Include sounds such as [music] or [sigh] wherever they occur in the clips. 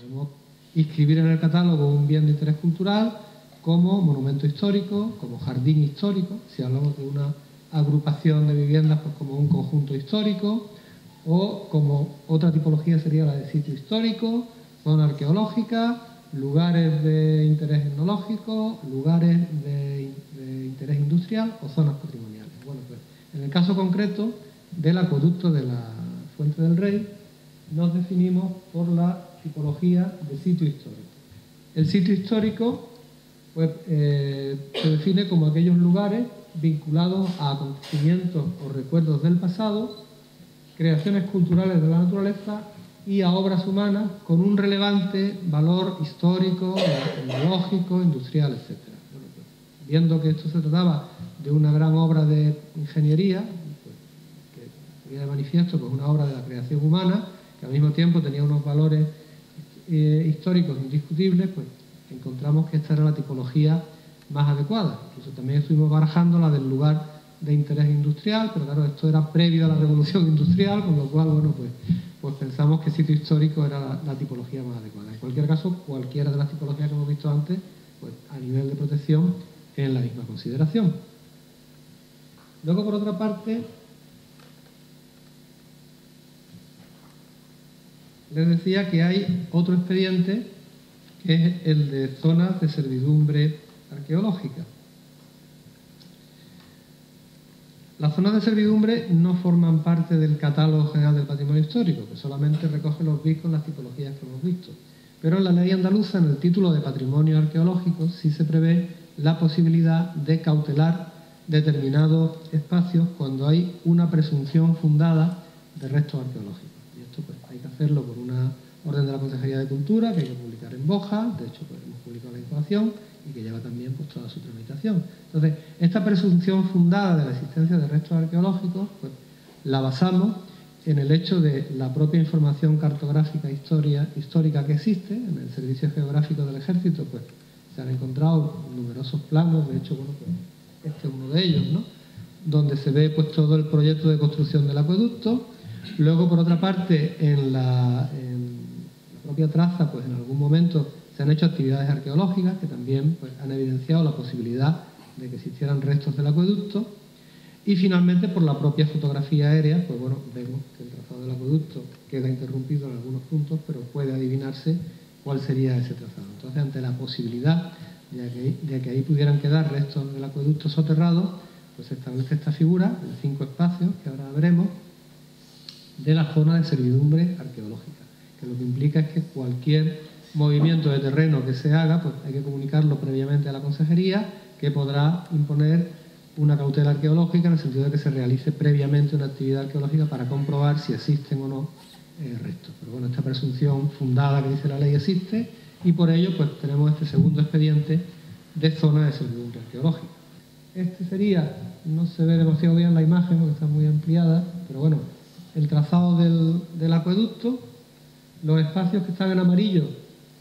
Podemos inscribir en el catálogo un bien de interés cultural como monumento histórico, como jardín histórico, si hablamos de una agrupación de viviendas pues como un conjunto histórico, o como otra tipología sería la de sitio histórico, zona arqueológica, lugares de interés etnológico, lugares de, interés industrial o zonas patrimoniales. Bueno, pues en el caso concreto del acueducto de la Fuente del Rey, nos definimos por la tipología de sitio histórico. El sitio histórico pues, eh, se define como aquellos lugares vinculados a acontecimientos o recuerdos del pasado, creaciones culturales de la naturaleza y a obras humanas con un relevante valor histórico, tecnológico, industrial, etc. Pues, viendo que esto se trataba de una gran obra de ingeniería, pues, que ponía de manifiesto pues, una obra de la creación humana, que al mismo tiempo tenía unos valores eh, históricos indiscutibles, pues encontramos que esta era la tipología más adecuada. Incluso también estuvimos barajando la del lugar de interés industrial, pero claro, esto era previo a la revolución industrial, con lo cual, bueno, pues, pues pensamos que sitio histórico era la, tipología más adecuada. En cualquier caso, cualquiera de las tipologías que hemos visto antes, pues a nivel de protección, en la misma consideración. Luego, por otra parte, les decía que hay otro expediente que es el de zonas de servidumbre arqueológica. Las zonas de servidumbre no forman parte del catálogo general del patrimonio histórico, que solamente recoge los BIC con las tipologías que hemos visto. Pero en la ley andaluza, en el título de patrimonio arqueológico, sí se prevé la posibilidad de cautelar determinados espacios cuando hay una presunción fundada de restos arqueológicos. Pues, hay que hacerlo por una orden de la Consejería de Cultura, que hay que publicar en Boja, de hecho pues, hemos publicado la información, y que lleva también pues, toda su tramitación. Entonces, esta presunción fundada de la existencia de restos arqueológicos, pues, la basamos en el hecho de la propia información cartográfica histórica que existe en el Servicio Geográfico del Ejército, pues se han encontrado numerosos planos, de hecho, bueno, pues, este es uno de ellos, donde se ve pues todo el proyecto de construcción del acueducto. Luego, por otra parte, en la, propia traza, pues en algún momento se han hecho actividades arqueológicas que también pues, han evidenciado la posibilidad de que existieran restos del acueducto. Y finalmente, por la propia fotografía aérea, pues bueno, vemos que el trazado del acueducto queda interrumpido en algunos puntos, pero puede adivinarse cuál sería ese trazado. Entonces, ante la posibilidad de que, ahí pudieran quedar restos del acueducto soterrado, pues se establece esta figura de cinco espacios que ahora veremos de la zona de servidumbre arqueológica, que lo que implica es que cualquier movimiento de terreno que se haga, pues hay que comunicarlo previamente a la consejería, que podrá imponer una cautela arqueológica en el sentido de que se realice previamente una actividad arqueológica para comprobar si existen o no eh, restos. Pero bueno, esta presunción fundada que dice la ley existe y por ello pues tenemos este segundo expediente de zona de servidumbre arqueológica. Este sería, no se ve demasiado bien la imagen porque está muy ampliada, pero bueno, el trazado del, acueducto, los espacios que están en amarillo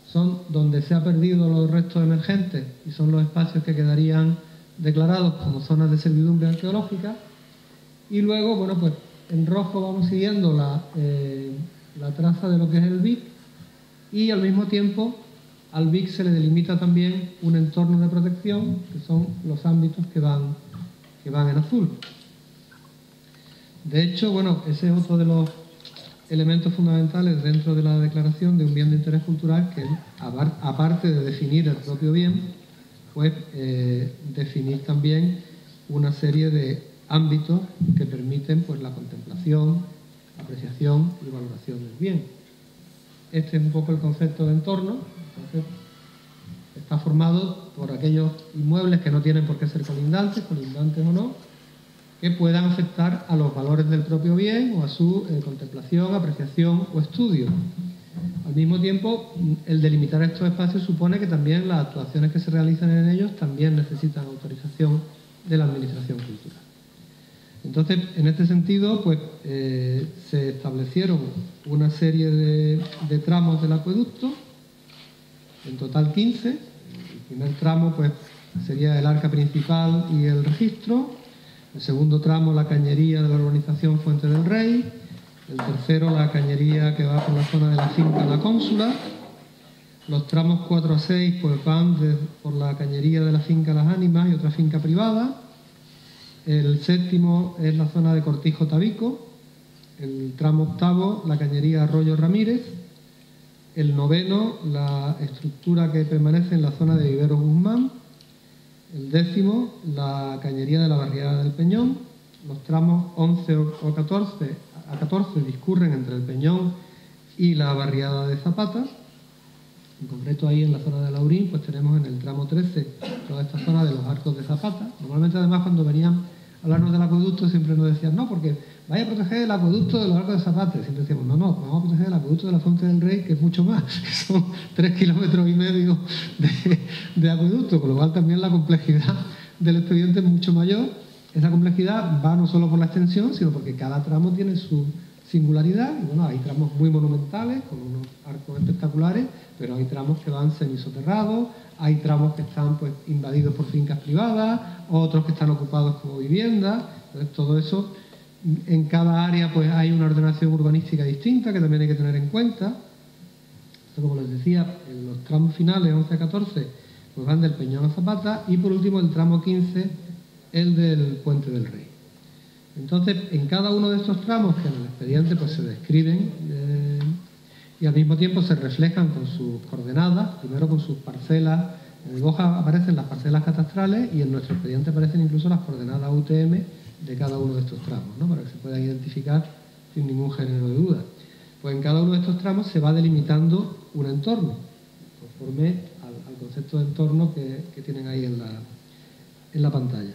son donde se ha perdido los restos emergentes y son los espacios que quedarían declarados como zonas de servidumbre arqueológica. Y luego, bueno, pues en rojo vamos siguiendo la, eh, la traza de lo que es el BIC y al mismo tiempo al BIC se le delimita también un entorno de protección, que son los ámbitos que van, que van en azul. De hecho, bueno, ese es otro de los elementos fundamentales dentro de la declaración de un bien de interés cultural que, aparte de definir el propio bien, pues eh, definir también una serie de ámbitos que permiten pues, la contemplación, apreciación y valoración del bien. Este es un poco el concepto de entorno. está formado por aquellos inmuebles que no tienen por qué ser colindantes, colindantes o no, que puedan afectar a los valores del propio bien o a su eh, contemplación, apreciación o estudio. Al mismo tiempo, el delimitar estos espacios supone que también las actuaciones que se realizan en ellos también necesitan autorización de la Administración Cultural. Entonces, en este sentido, pues eh, se establecieron una serie de, de, tramos del acueducto, en total 15. El primer tramo, pues, sería el arca principal y el registro. El segundo tramo, la cañería de la urbanización Fuente del Rey. El tercero, la cañería que va por la zona de la finca La Cónsula. Los tramos 4 a 6 pues van por la cañería de la finca Las Ánimas y otra finca privada. El séptimo es la zona de Cortijo Tabico. El tramo octavo, la cañería Arroyo Ramírez. El noveno, la estructura que permanece en la zona de Vivero Guzmán. El décimo, la cañería de la barriada del Peñón. Los tramos 11 o 14 a 14 discurren entre el Peñón y la barriada de Zapata. En concreto ahí en la zona de Laurín, pues tenemos en el tramo 13 toda esta zona de los arcos de Zapata. Normalmente además cuando venían hablarnos del acueducto siempre nos decían, no, porque vaya a proteger el acueducto de los arcos de Zapata. Siempre decíamos, no, no, vamos a proteger el acueducto de la Fuente del Rey, que es mucho más, [laughs] que son tres kilómetros y medio de, acueducto, con lo cual también la complejidad del expediente es mucho mayor. Esa complejidad va no solo por la extensión, sino porque cada tramo tiene su singularidad. Bueno, hay tramos muy monumentales, con unos arcos espectaculares, pero hay tramos que van semisoterrados, hay tramos que están pues invadidos por fincas privadas, otros que están ocupados como viviendas. Todo eso, en cada área pues hay una ordenación urbanística distinta que también hay que tener en cuenta. Como les decía, en los tramos finales, 11 a 14, pues van del Peñón a Zapata y por último el tramo 15, el del Puente del Rey. Entonces, en cada uno de estos tramos que en el expediente pues, se describen y al mismo tiempo se reflejan con sus coordenadas, primero con sus parcelas, en el Boja aparecen las parcelas catastrales y en nuestro expediente aparecen incluso las coordenadas UTM de cada uno de estos tramos, ¿no? para que se puedan identificar sin ningún género de duda. Pues en cada uno de estos tramos se va delimitando un entorno, conforme al, concepto de entorno que, que tienen ahí en la, en la pantalla.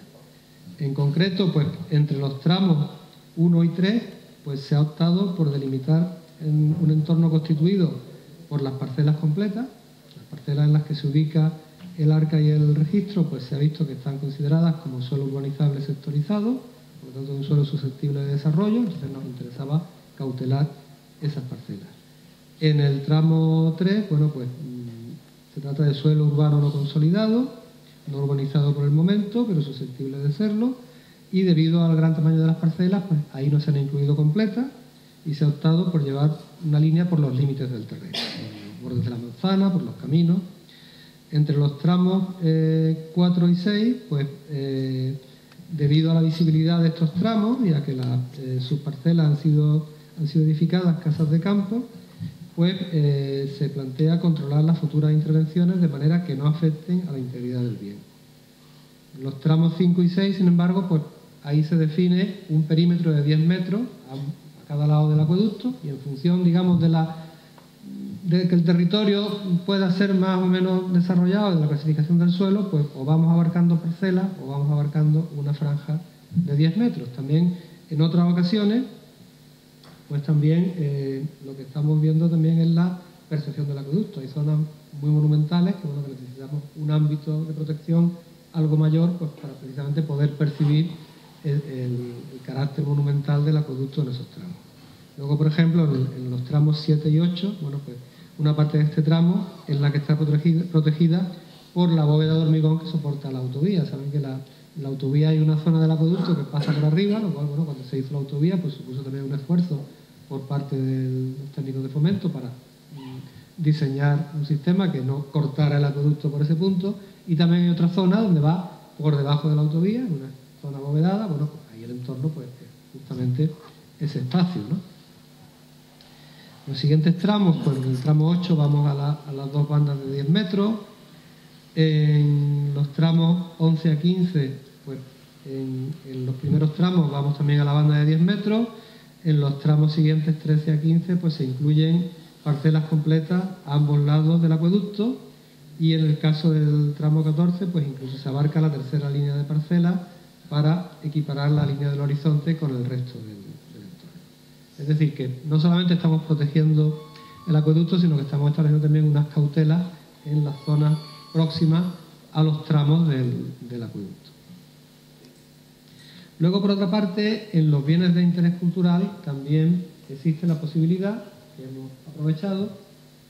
En concreto, pues entre los tramos 1 y 3, pues se ha optado por delimitar un entorno constituido por las parcelas completas, las parcelas en las que se ubica el arca y el registro, pues se ha visto que están consideradas como suelo urbanizable sectorizado, por lo tanto un suelo susceptible de desarrollo, entonces nos interesaba cautelar esas parcelas. En el tramo 3, bueno, pues mm, se trata de suelo urbano no consolidado, no urbanizado por el momento, pero susceptible de serlo, y debido al gran tamaño de las parcelas, pues ahí no se han incluido completas y se ha optado por llevar una línea por los límites del terreno, por los bordes de la manzana, por los caminos. Entre los tramos 4 eh, y 6, pues eh, debido a la visibilidad de estos tramos y a que eh, sus parcelas han sido, han sido edificadas casas de campo, pues eh, se plantea controlar las futuras intervenciones de manera que no afecten a la integridad del bien. los tramos 5 y 6, sin embargo, pues ahí se define un perímetro de 10 metros cada lado del acueducto y en función, digamos, de la de que el territorio pueda ser más o menos desarrollado de la clasificación del suelo, pues o vamos abarcando parcelas o vamos abarcando una franja de 10 metros. También en otras ocasiones pues también eh, lo que estamos viendo también es la percepción del acueducto. Hay zonas muy monumentales que, bueno, que necesitamos un ámbito de protección algo mayor pues, para precisamente poder percibir el, carácter monumental del acueducto en esos tramos. Luego, por ejemplo, en, los tramos 7 y 8, bueno, pues una parte de este tramo es la que está protegida, por la bóveda de hormigón que soporta la autovía. Saben que la, la autovía hay una zona del acueducto que pasa por arriba, lo cual, cuando se hizo la autovía, pues supuso también un esfuerzo por parte de los técnicos de fomento para mm, diseñar un sistema que no cortara el acueducto por ese punto y también hay otra zona donde va por debajo de la autovía, zona abovedada, bueno, pues ahí el entorno pues es justamente ese espacio, ¿no? Los siguientes tramos, pues en el tramo 8 vamos a, a las dos bandas de 10 metros, en los tramos 11 a 15, pues en, en los primeros tramos vamos también a la banda de 10 metros, en los tramos siguientes 13 a 15 pues se incluyen parcelas completas a ambos lados del acueducto. Y en el caso del tramo 14 pues incluso se abarca la tercera línea de parcelas para equiparar la línea del horizonte con el resto del, entorno. Es decir, que no solamente estamos protegiendo el acueducto, sino que estamos estableciendo también unas cautelas en las zonas próximas a los tramos del acueducto. Luego, por otra parte, en los bienes de interés cultural también existe la posibilidad, que hemos aprovechado,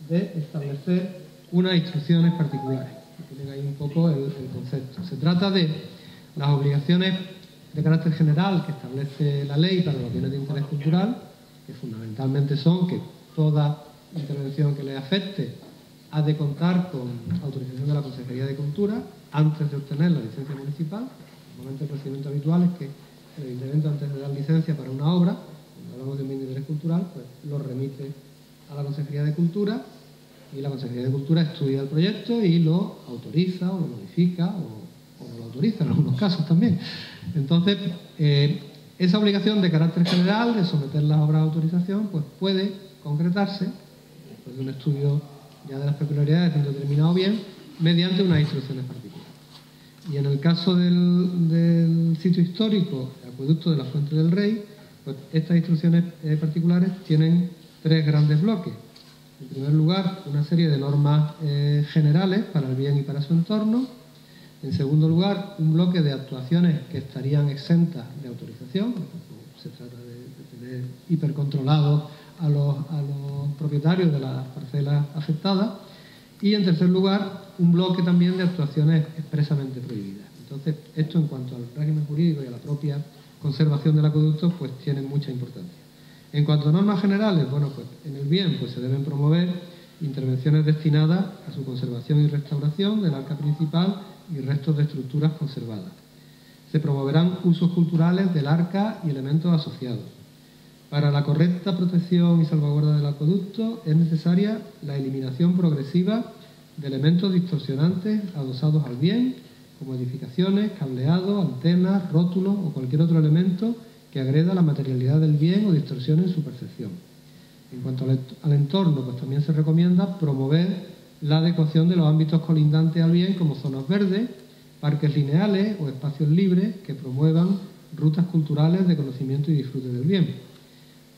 de establecer unas instrucciones particulares. Tienen ahí un poco el, concepto. Se trata de las obligaciones de carácter general que establece la ley para los bienes de interés cultural, que fundamentalmente son que toda intervención que le afecte ha de contar con autorización de la Consejería de Cultura antes de obtener la licencia municipal. Normalmente el procedimiento habitual es que el Ayuntamiento, antes de dar licencia para una obra, cuando hablamos de un bien de interés cultural, pues lo remite a la Consejería de Cultura y la Consejería de Cultura estudia el proyecto y lo autoriza o lo modifica o, no lo autoriza en algunos casos también. Entonces, eh, esa obligación de carácter general de someter las obras a autorización pues puede concretarse, después de un estudio ya de las peculiaridades de un determinado bien, mediante unas instrucciones particulares. Y en el caso del, sitio histórico, el acueducto de la Fuente del Rey, pues estas instrucciones eh, particulares tienen tres grandes bloques. En primer lugar, una serie de normas eh, generales para el bien y para su entorno. En segundo lugar, un bloque de actuaciones que estarían exentas de autorización. Se trata de, tener hipercontrolados a los, a los propietarios de las parcelas afectadas. Y en tercer lugar, un bloque también de actuaciones expresamente prohibidas. Entonces, esto en cuanto al régimen jurídico y a la propia conservación del acueducto, pues tiene mucha importancia. En cuanto a normas generales, bueno, pues en el bien pues se deben promover intervenciones destinadas a su conservación y restauración del arca principal y restos de estructuras conservadas. Se promoverán usos culturales del arca y elementos asociados. Para la correcta protección y salvaguarda del acueducto es necesaria la eliminación progresiva de elementos distorsionantes adosados al bien, como edificaciones, cableados, antenas, rótulos o cualquier otro elemento que agreda la materialidad del bien o distorsione su percepción. En cuanto al entorno, pues también se recomienda promover la adecuación de los ámbitos colindantes al bien como zonas verdes, parques lineales o espacios libres que promuevan rutas culturales de conocimiento y disfrute del bien.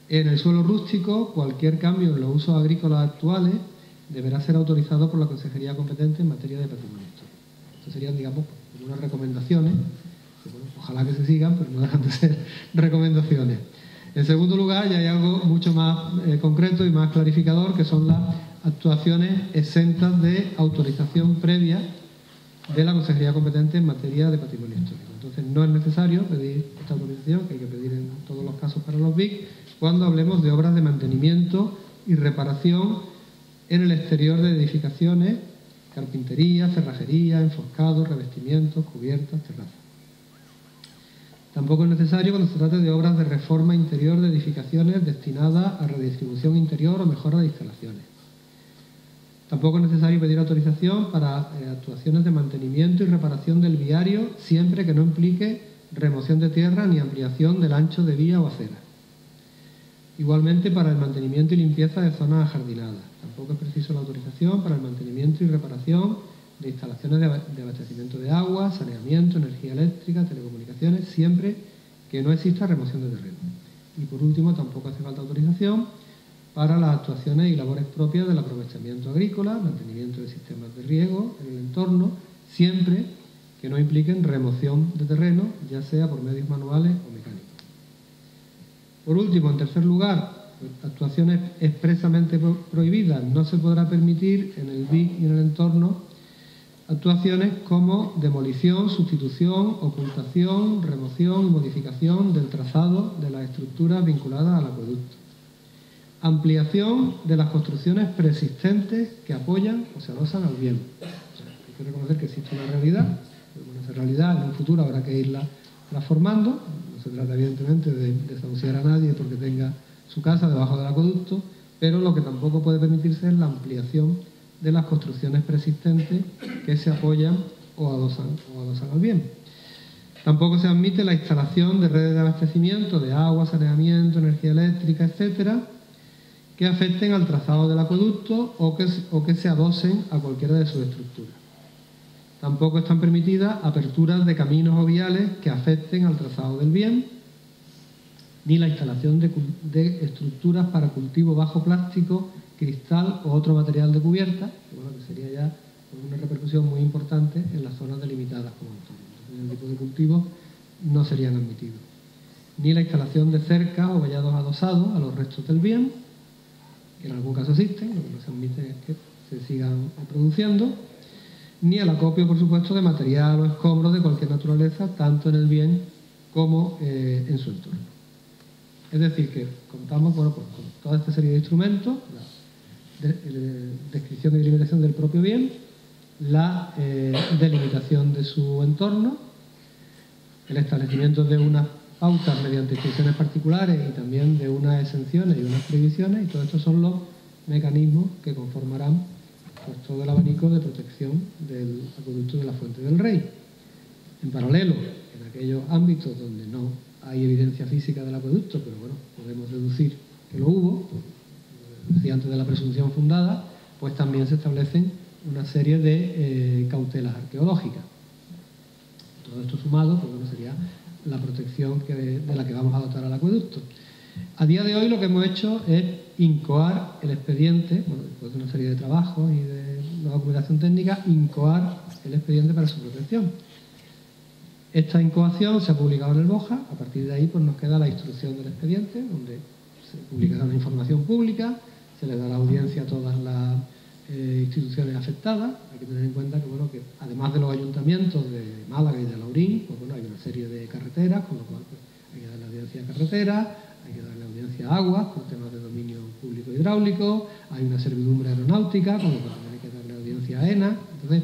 En el suelo rústico, cualquier cambio en los usos agrícolas actuales deberá ser autorizado por la Consejería competente en materia de patrimonio histórico. Estas serían, digamos, unas recomendaciones ojalá que se sigan, pero no dejan de ser [laughs] recomendaciones. En segundo lugar, ya hay algo mucho más eh, concreto y más clarificador, que son las actuaciones exentas de autorización previa de la Consejería competente en materia de patrimonio histórico. Entonces, no es necesario pedir esta autorización, que hay que pedir en todos los casos para los BIC, cuando hablemos de obras de mantenimiento y reparación en el exterior de edificaciones, carpintería, cerrajería, enfoscados, revestimientos, cubiertas, terrazas. Tampoco es necesario cuando se trate de obras de reforma interior de edificaciones destinadas a redistribución interior o mejora de instalaciones. Tampoco es necesario pedir autorización para eh, actuaciones de mantenimiento y reparación del viario siempre que no implique remoción de tierra ni ampliación del ancho de vía o acera. Igualmente para el mantenimiento y limpieza de zonas ajardinadas. Tampoco es preciso la autorización para el mantenimiento y reparación de instalaciones de abastecimiento de agua, saneamiento, energía eléctrica, telecomunicaciones, siempre que no exista remoción de terreno. Y por último, tampoco hace falta autorización para las actuaciones y labores propias del aprovechamiento agrícola, mantenimiento de sistemas de riego en el entorno, siempre que no impliquen remoción de terreno, ya sea por medios manuales o mecánicos. Por último, en tercer lugar, actuaciones expresamente prohibidas no se podrá permitir en el BIC y en el entorno Actuaciones como demolición, sustitución, ocultación, remoción y modificación del trazado de las estructuras vinculadas al acueducto. Ampliación de las construcciones preexistentes que apoyan o se adosan al bien. hay que reconocer que existe una realidad, esa realidad en un futuro habrá que irla transformando. No se trata evidentemente de desahuciar a nadie porque tenga su casa debajo del acueducto, pero lo que tampoco puede permitirse es la ampliación de las construcciones preexistentes que se apoyan o adosan, o al bien. Tampoco se admite la instalación de redes de abastecimiento de agua, saneamiento, energía eléctrica, etcétera, que afecten al trazado del acueducto o que, o que se adosen a cualquiera de sus estructuras. Tampoco están permitidas aperturas de caminos o viales que afecten al trazado del bien, ni la instalación de, de estructuras para cultivo bajo plástico cristal o otro material de cubierta, que, bueno, que sería ya una repercusión muy importante en las zonas delimitadas como entorno. Entonces, el tipo de cultivos no serían admitidos. Ni la instalación de cercas o vallados adosados a los restos del bien, que en algún caso existen, lo que no se admite es que se sigan produciendo, ni el acopio, por supuesto, de material o escombros de cualquier naturaleza, tanto en el bien como eh, en su entorno. Es decir, que contamos bueno, pues, con toda esta serie de instrumentos, descripción y delimitación del propio bien, la eh, delimitación de su entorno, el establecimiento de unas pautas mediante instrucciones particulares y también de unas exenciones y unas prohibiciones, y todo estos son los mecanismos que conformarán pues, todo el abanico de protección del acueducto de la Fuente del Rey. En paralelo, en aquellos ámbitos donde no hay evidencia física del acueducto, pero bueno, podemos deducir que lo hubo, decía antes de la presunción fundada, pues también se establecen una serie de eh, cautelas arqueológicas. Todo esto sumado, pues sería la protección de la que vamos a dotar al acueducto. A día de hoy lo que hemos hecho es incoar el expediente, bueno, después de una serie de trabajos y de documentación técnica, incoar el expediente para su protección. Esta incoación se ha publicado en el BOJA, a partir de ahí pues nos queda la instrucción del expediente, donde se publicará una información pública, se le dará audiencia a todas las eh, instituciones afectadas. Hay que tener en cuenta que, bueno, que además de los ayuntamientos de Málaga y de Laurín, pues bueno, hay una serie de carreteras, con lo cual pues, hay que darle audiencia a carreteras, hay que darle audiencia a aguas por temas de dominio público hidráulico, hay una servidumbre aeronáutica, con lo cual hay que darle audiencia a ENA. Entonces,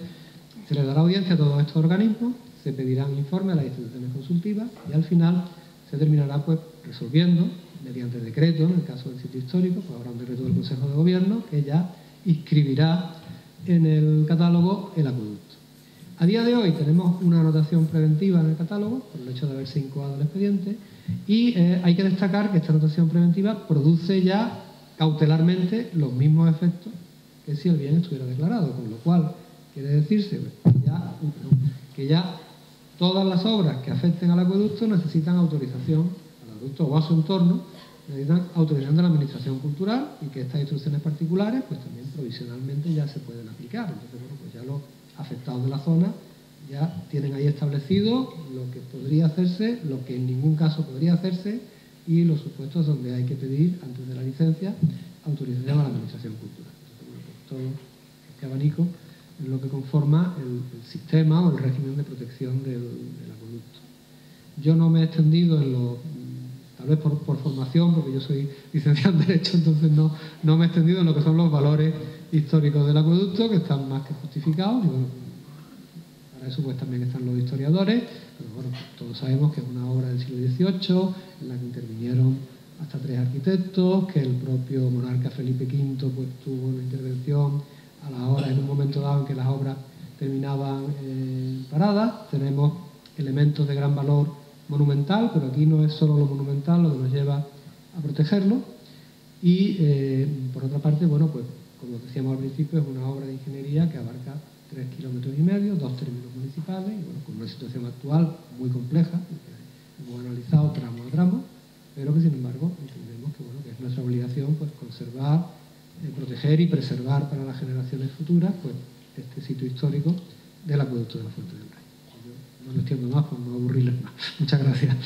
se le dará audiencia a todos estos organismos, se pedirán informes a las instituciones consultivas y al final se terminará pues resolviendo mediante decreto, en el caso del sitio histórico, pues habrá un decreto del Consejo de Gobierno que ya inscribirá en el catálogo el acueducto. A día de hoy tenemos una anotación preventiva en el catálogo, por el hecho de haberse incoado el expediente, y eh, hay que destacar que esta anotación preventiva produce ya cautelarmente los mismos efectos que si el bien estuviera declarado, con lo cual quiere decirse ya, que ya todas las obras que afecten al acueducto necesitan autorización acueducto o a su entorno necesitan autorización de la Administración Cultural y que estas instrucciones particulares pues también provisionalmente ya se pueden aplicar. Entonces, bueno, pues ya los afectados de la zona ya tienen ahí establecido lo que podría hacerse, lo que en ningún caso podría hacerse y los supuestos donde hay que pedir, antes de la licencia, autorización a la Administración Cultural. Entonces, bueno, pues todo este abanico es lo que conforma el, sistema o el régimen de protección del, del. Yo no me he extendido en los tal vez por, formación, porque yo soy licenciado en Derecho, entonces no, no me he extendido en lo que son los valores históricos del acueducto, que están más que justificados, y bueno, para eso pues también están los historiadores, pero bueno, todos sabemos que es una obra del siglo XVIII, en la que intervinieron hasta tres arquitectos, que el propio monarca Felipe V pues tuvo una intervención a la hora, en un momento dado en que las obras terminaban eh, paradas, tenemos elementos de gran valor monumental, pero aquí no es solo lo monumental lo que nos lleva a protegerlo. Y eh, por otra parte, bueno, pues como decíamos al principio, es una obra de ingeniería que abarca tres kilómetros y medio, dos términos municipales, y bueno, con una situación actual muy compleja, hemos analizado tramo a tramo, pero que sin embargo entendemos que, bueno, que es nuestra obligación pues, conservar, eh, proteger y preservar para las generaciones futuras pues, este sitio histórico del acueducto de la Fuente del Rey no me extiendo más, pues me aburrí más. Muchas gracias.